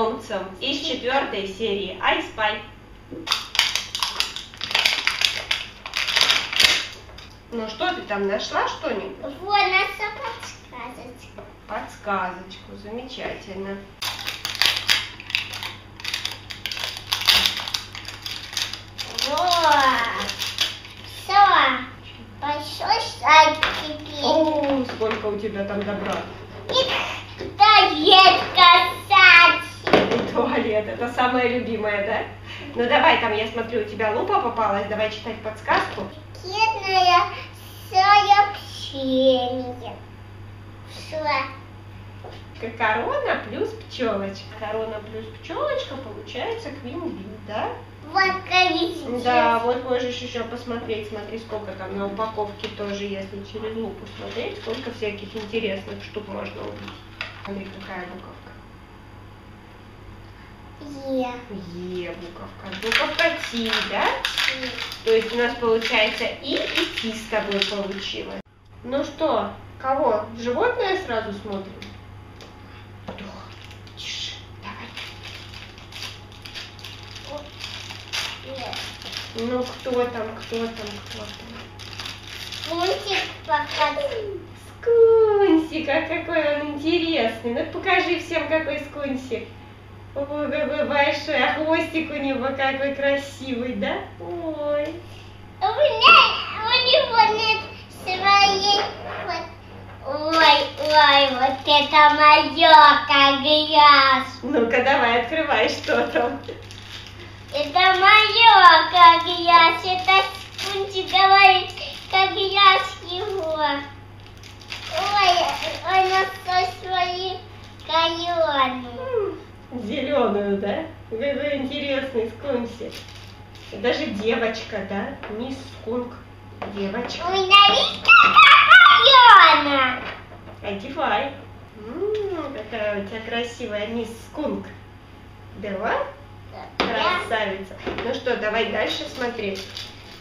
питомцем из четвертой серии Spy. Ну что ты там нашла что-нибудь? Вот наша подсказочка. Подсказочку, замечательно. Вот. Все. Большой шаг теперь. О, сколько у тебя там добра. И касать. Туалет, это самое любимое, да? Ну давай, там я смотрю, у тебя лупа попалась, давай читать подсказку. Кедное сообщение. Корона плюс пчелочка. Корона плюс пчелочка получается квин да? Вот количество. Да, вот можешь еще посмотреть, смотри, сколько там на упаковке тоже, если через лупу смотреть, сколько всяких интересных штук можно увидеть. Смотри, какая буковка. Е. Е буковка. Буковка Ти, да? То есть у нас получается И и Ти с тобой получилось. Ну что, кого? Животное сразу смотрим? Вдох. Тише. Давай. Е. Ну кто там, кто там, кто там? Мультик показывает. Скунсик, а какой он интересный. Ну покажи всем, какой скунсик. Ой, какой большой, а хвостик у него какой красивый, да? Ой. У меня, у него нет своей... Вот. Ой, ой, вот это мое, как грязь. Ну-ка, давай, открывай, что там. Это мое, как грязь. Это Скунти говорит, как грязь его. Ой, он со своей кайоной. Зеленую, да? Какой интересный скунсик. Даже девочка, да? Мисс Скунк. Девочка. Ой, видишь, какая кайона. Одевай. М, какая у тебя красивая мисс Скунк. Да? Красавица. Ну что, давай дальше смотреть.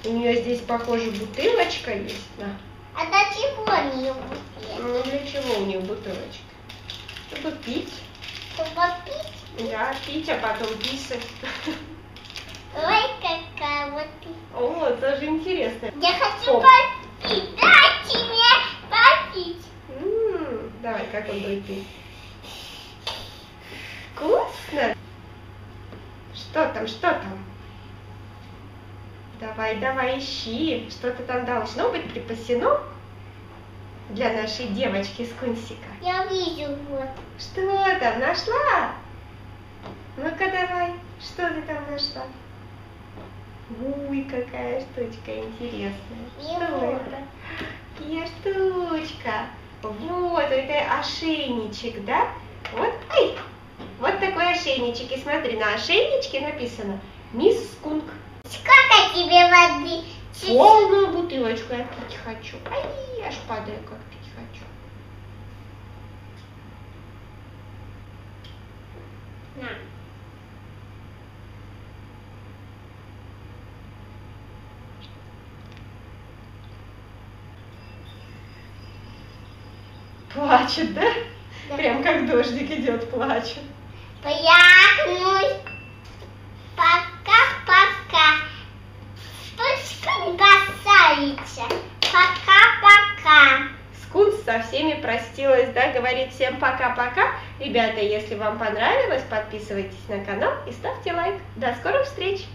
У нее здесь, похоже, бутылочка есть. На. А до чего мне будет? Ну для чего у нее бутылочка? Чтобы пить. Чтобы пить? Да, пить, а потом писать. Ой, какая вот. О, тоже интересно. Я хочу О. попить. Дайте мне попить. М, Давай, как он будет пить? Вкусно? Что там, что там? Давай, давай, ищи. Что-то там должно быть припасено для нашей девочки с кунсика. Я вижу вот. Что там, нашла? Ну-ка давай, что ты там нашла? Уй, какая штучка интересная. Что это? Какая штучка. Вот, это ошейничек, да? Вот, ай, вот такой ошейничек. И смотри, на ошейничке написано «Мисс Скунк». Сколько тебе воды? Полную бутылочку я пить хочу. Ай, аж падаю, как пить хочу. На. Плачет, да? Да. Прям как дождик идет, плачет. Прягнусь. Пока-пока. Пусть касается. Пока-пока. Скунс со всеми простилась, да, говорит всем пока-пока. Ребята, если вам понравилось, подписывайтесь на канал и ставьте лайк. До скорых встреч!